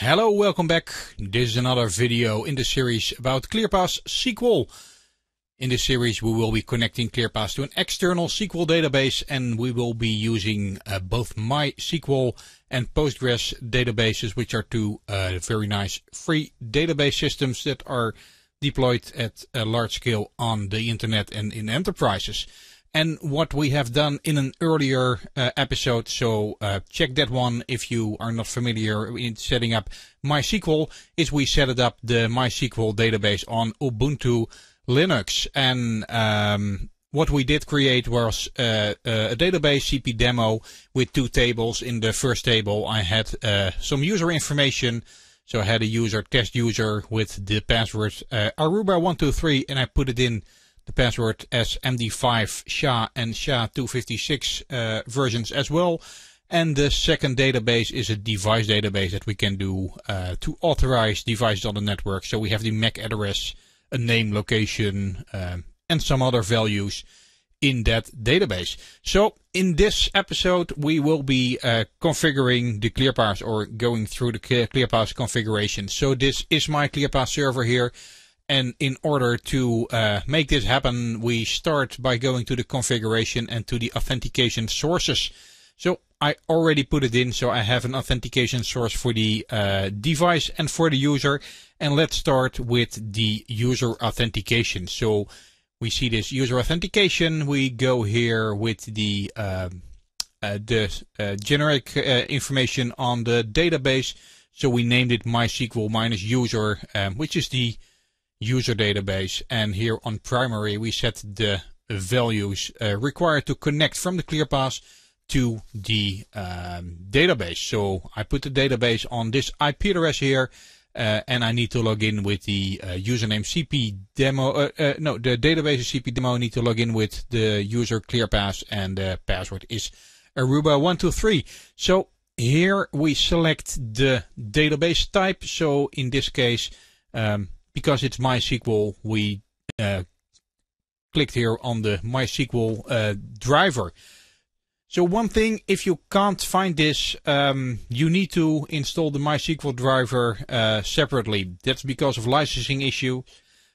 Hello, welcome back. This is another video in the series about ClearPass SQL. In this series we will be connecting ClearPass to an external SQL database and we will be using uh, both MySQL and Postgres databases which are two uh, very nice free database systems that are deployed at a large scale on the internet and in enterprises and what we have done in an earlier uh, episode. So uh, check that one if you are not familiar in setting up MySQL. Is we set it up the MySQL database on Ubuntu Linux, and um, what we did create was uh, a database CP demo with two tables. In the first table, I had uh, some user information. So I had a user test user with the password uh, Aruba123, and I put it in the password as MD5 SHA and SHA-256 uh, versions as well. And the second database is a device database that we can do uh, to authorize devices on the network. So we have the MAC address, a name, location, um, and some other values in that database. So in this episode, we will be uh, configuring the ClearPass or going through the ClearPass configuration. So this is my ClearPass server here. And in order to uh, make this happen, we start by going to the configuration and to the authentication sources. So I already put it in, so I have an authentication source for the uh, device and for the user. And let's start with the user authentication. So we see this user authentication. We go here with the um, uh, the uh, generic uh, information on the database. So we named it MySQL minus user, um, which is the user database. And here on primary, we set the values uh, required to connect from the ClearPass to the um, database. So I put the database on this IP address here. Uh, and I need to log in with the uh, username CP demo. Uh, uh, no, the database is CP demo. I need to log in with the user ClearPass, and the password is Aruba123. So here we select the database type. So in this case, um, because it's MySQL, we uh, clicked here on the MySQL uh, driver. So one thing, if you can't find this, um, you need to install the MySQL driver uh, separately. That's because of licensing issue.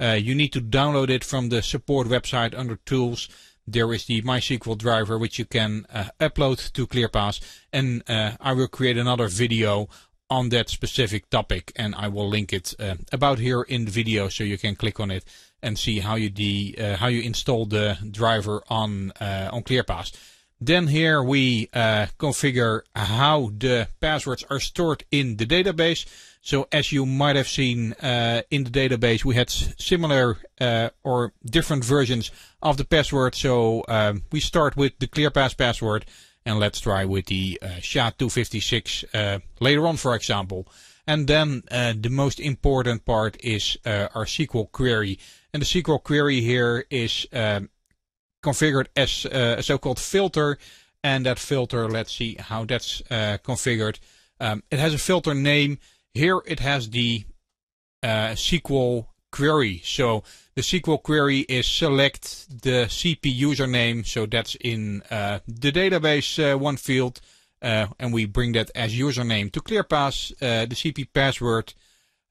Uh, you need to download it from the support website under Tools. There is the MySQL driver which you can uh, upload to ClearPass, and uh, I will create another video on that specific topic and I will link it uh, about here in the video so you can click on it and see how you de, uh, how you install the driver on uh, on ClearPass. Then here we uh, configure how the passwords are stored in the database. So as you might have seen uh, in the database, we had similar uh, or different versions of the password. So um, we start with the clear text password and let's try with the uh, SHA-256 uh, later on, for example. And then uh, the most important part is uh, our SQL query. And the SQL query here is um, configured as a so-called filter. And that filter, let's see how that's configured. Um, it has a filter name. Here it has the SQL query. So the SQL query is select the CP username. So that's in uh, the database uh, one field. Uh, and we bring that as username to ClearPass, uh, the CP password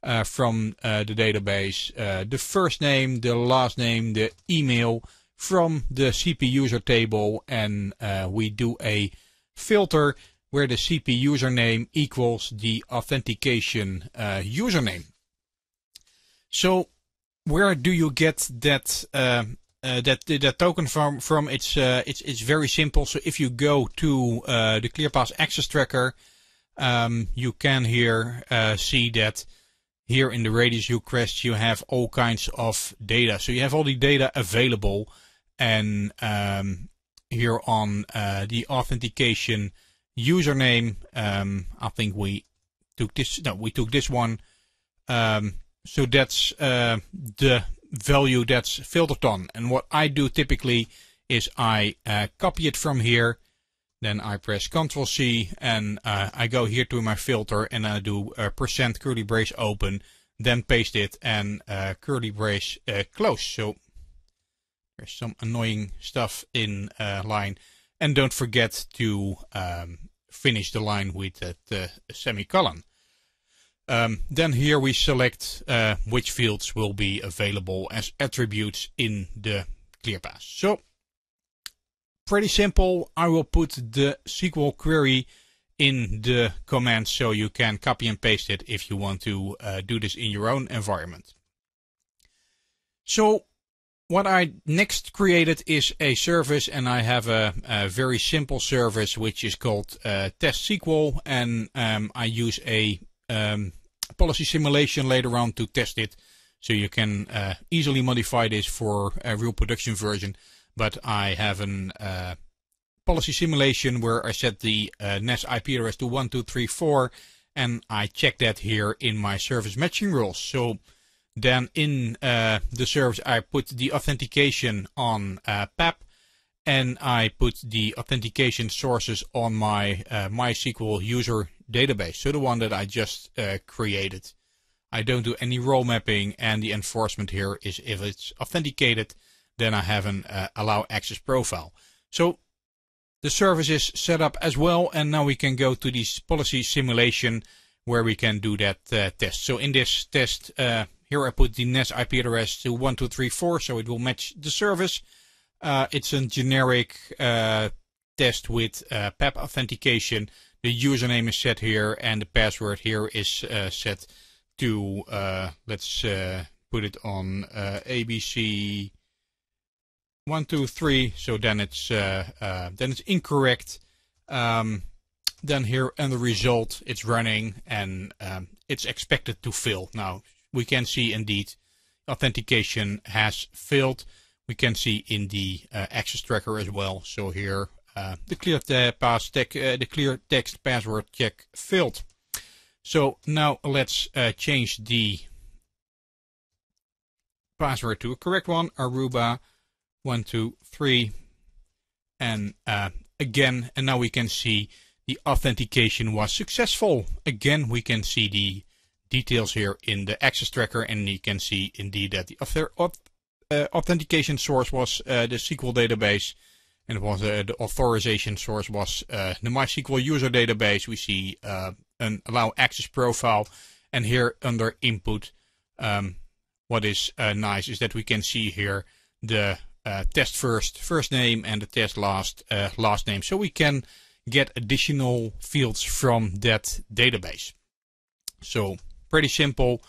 uh, from uh, the database, the first name, the last name, the email from the CP user table. And we do a filter where the CP username equals the authentication username. So where do you get that uh, uh, that that token from? From it's uh, it's it's very simple. So if you go to uh, the ClearPass Access Tracker, um, you can here uh, see that here in the Radius request you have all kinds of data. So you have all the data available, and um, here on uh, the authentication username, um, I think we took this. No, we took this one. Um, so that's uh, the value that's filtered on. And what I do typically is I uh, copy it from here. Then I press Ctrl C and uh, I go here to my filter and I do percent curly brace open, then paste it and curly brace close. So there's some annoying stuff in line. And don't forget to um, finish the line with that semicolon. Um, then here we select uh, which fields will be available as attributes in the ClearPass. So pretty simple. I will put the SQL query in the command so you can copy and paste it if you want to uh, do this in your own environment. So what I next created is a service and I have a, a very simple service which is called uh, test SQL and um, I use a um, policy simulation later on to test it so you can uh, easily modify this for a real production version but I have an uh, policy simulation where I set the uh, NAS IP address to 1234 and I check that here in my service matching rules. So then in uh, the service I put the authentication on uh, PAP and I put the authentication sources on my uh, MySQL user database. So the one that I just uh, created. I don't do any role mapping and the enforcement here is if it's authenticated then I have an uh, allow access profile. So the service is set up as well and now we can go to this policy simulation where we can do that uh, test. So in this test uh, here I put the NAS IP address to 1234 so it will match the service. Uh, it's a generic uh, test with uh, PAP authentication. The username is set here and the password here is uh, set to, let's put it on ABC one, two, three. So then it's uh, uh, then it's incorrect. Um, then here and the result, it's running and um, it's expected to fail. Now we can see indeed authentication has failed. We can see in the uh, access tracker as well. So here uh, the tech, uh, the clear text password check failed. So now let's uh, change the password to a correct one. Aruba one, two, three, and uh, again, and now we can see the authentication was successful. Again, we can see the details here in the access tracker, and you can see indeed that the uh, authentication source was the SQL database, and it was the authorization source was eh, the MySQL user database. We see eh, an allow access profile, and here under input, um, what is eh, nice is that we can see here the test first first name and the test last last name. So we can get additional fields from that database. So pretty simple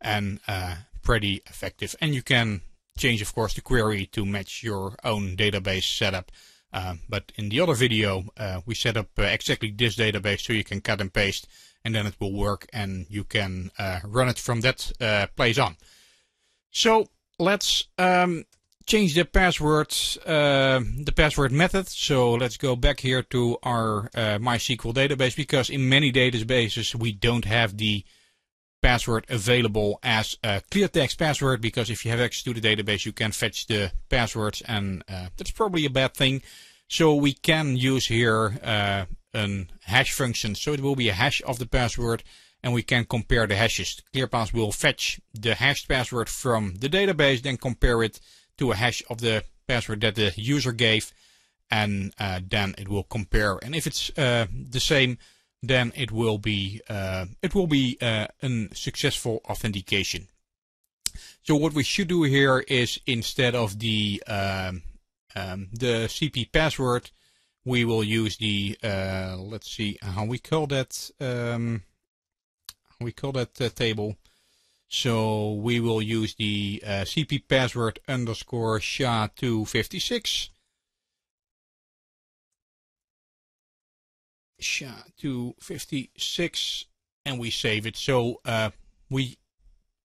and uh, pretty effective. And you can change of course the query to match your own database setup uh, but in the other video uh, we set up uh, exactly this database so you can cut and paste and then it will work and you can run it from that place on so let's um, change the password, uh, the password method. So let's go back here to our uh, MySQL database because in many databases we don't have the password available as a clear text password because if you have access to the database you can fetch the passwords and uh, that's probably a bad thing. So we can use here uh, an hash function. So it will be a hash of the password and we can compare the hashes. ClearPass will fetch the hashed password from the database, then compare it to a hash of the password that the user gave and uh, then it will compare and if it's uh, the same then it will be uh, it will be uh, a successful authentication. So what we should do here is instead of the um, um, the CP password we will use the uh, let's see how we call that um, we call that uh, table. So we will use the uh, CP password underscore SHA-256. SHA-256 and we save it. So uh, we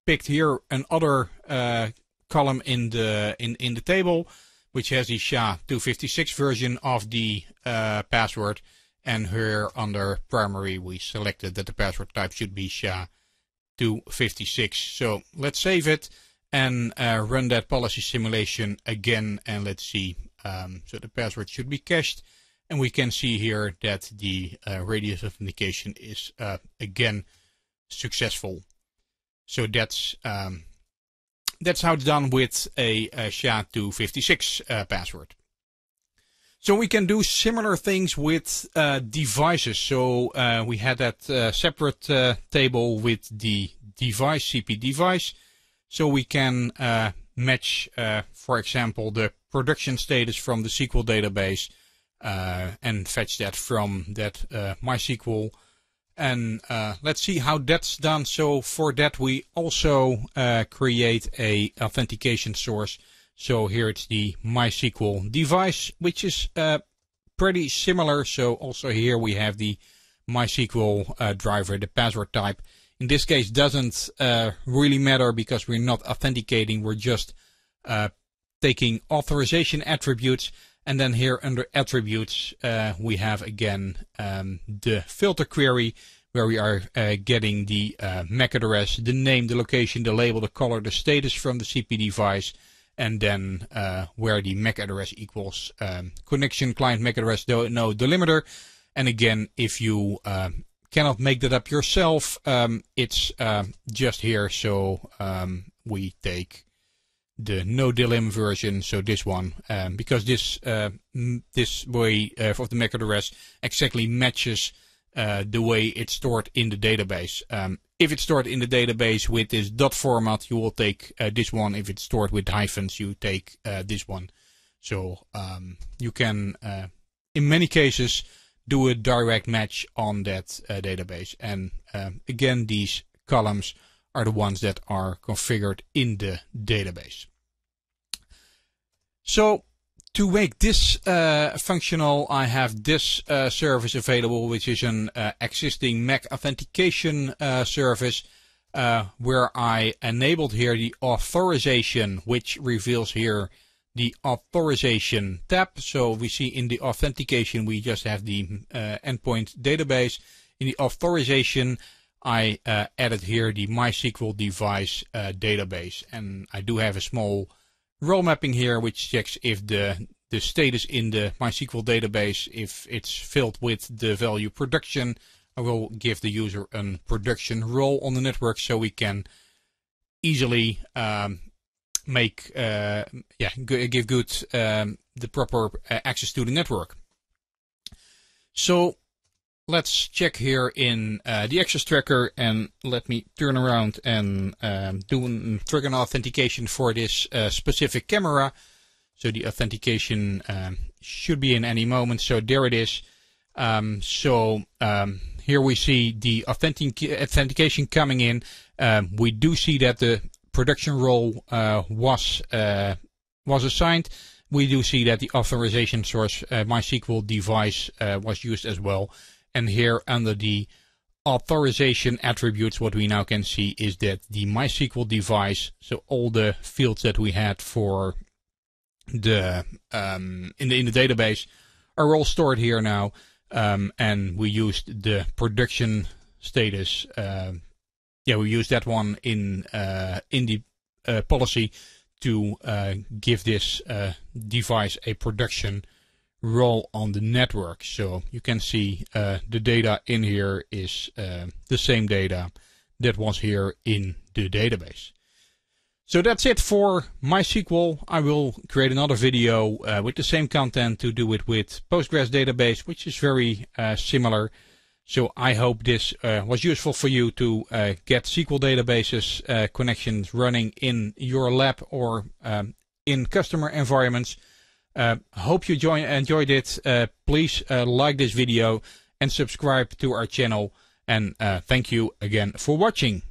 picked here another uh, column in the in, in the table which has the SHA-256 version of the uh, password and here under primary we selected that the password type should be SHA-256. So let's save it and uh, run that policy simulation again and let's see. Um, so the password should be cached and we can see here that the uh, radius authentication is uh, again successful. So that's um, that's how it's done with a, a SHA-256 uh, password. So we can do similar things with uh, devices. So uh, we had that uh, separate table with the device, CP device. So we can match, for example, the production status from the SQL database and fetch that from that MySQL. And let's see how that's done. So for that we also create a authentication source so here it's the MySQL device, which is uh, pretty similar. So also here we have the MySQL uh, driver, the password type. In this case, doesn't uh, really matter because we're not authenticating. We're just uh, taking authorization attributes. And then here under attributes, uh, we have again um, the filter query where we are uh, getting the MAC address, the name, the location, the label, the color, the status from the CP device and then uh, where the MAC address equals um, connection client MAC address no delimiter. And again, if you uh, cannot make that up yourself, um, it's uh, just here. So um, we take the no delim version, so this one, um, because this uh, this way uh, of the MAC address exactly matches uh, the way it's stored in the database. Um, if it's stored in the database with this dot format, you will take uh, this one. If it's stored with hyphens, you take uh, this one. So um, you can, uh, in many cases, do a direct match on that database. And um, again, these columns are the ones that are configured in the database. So to make this uh, functional, I have this uh, service available, which is an uh, existing MAC authentication uh, service, uh, where I enabled here the authorization, which reveals here the authorization tab. So we see in the authentication, we just have the uh, endpoint database. In the authorization, I added here the MySQL device database, and I do have a small role mapping here, which checks if the the status in the MySQL database, if it's filled with the value production, I will give the user a production role on the network so we can easily um, make, uh, yeah, give good um, the proper uh, access to the network. So let's check here in uh, the access tracker and let me turn around and um, do a trigger authentication for this uh, specific camera. So the authentication um, should be in any moment. So there it is. Um, so um, here we see the authentic authentication coming in. Um, we do see that the production role uh, was uh, was assigned we do see that the authorization source uh, MySQL device uh, was used as well. And here under the authorization attributes, what we now can see is that the MySQL device, so all the fields that we had for the um, in the in the database are all stored here now, um, and we used the production status. Uh, yeah, we used that one in uh, in the uh, policy to uh, give this uh, device a production role on the network. So you can see uh, the data in here is uh, the same data that was here in the database. So that's it for MySQL. I will create another video uh, with the same content to do it with Postgres database, which is very uh, similar. So I hope this uh, was useful for you to uh, get SQL databases connections running in your lab or um, in customer environments. Uh, hope you join, enjoyed it. Uh, please uh, like this video and subscribe to our channel. And uh, thank you again for watching.